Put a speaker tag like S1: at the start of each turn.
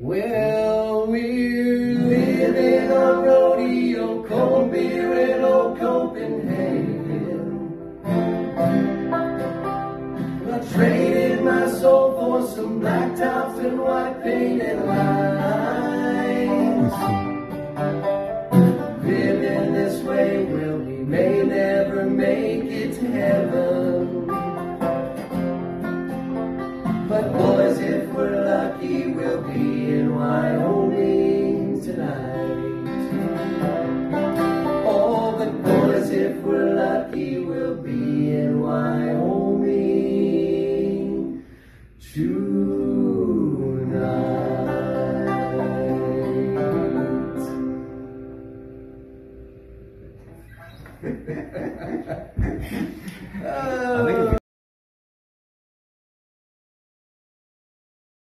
S1: Well, we're living on rodeo, cold beer and old Copenhagen. I traded my soul for some black tops and white painted lines. Living this way, well, we may never make it to heaven. But boy, tonight.